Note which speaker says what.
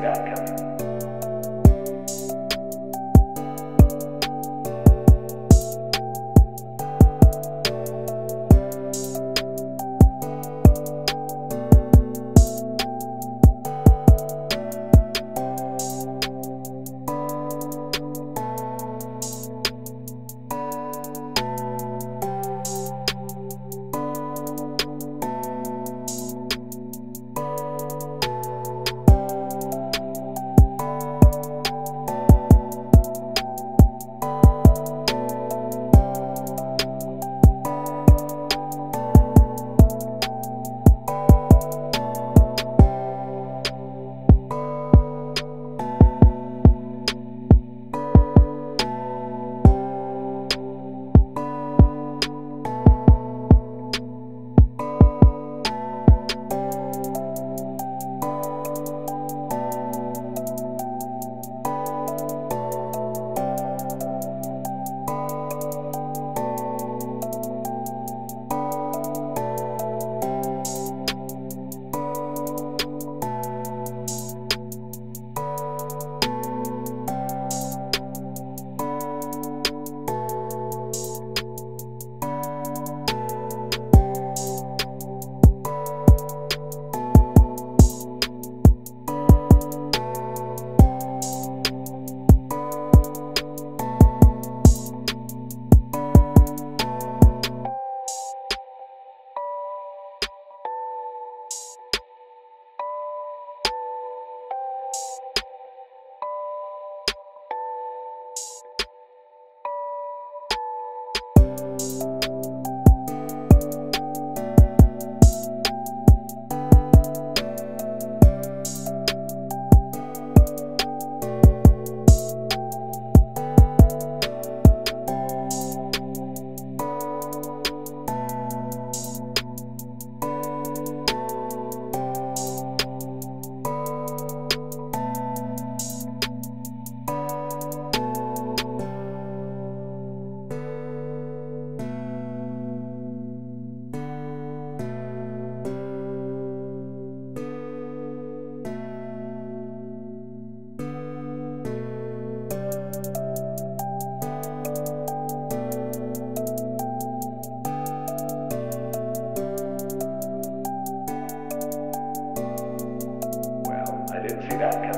Speaker 1: Therapy.com. Back.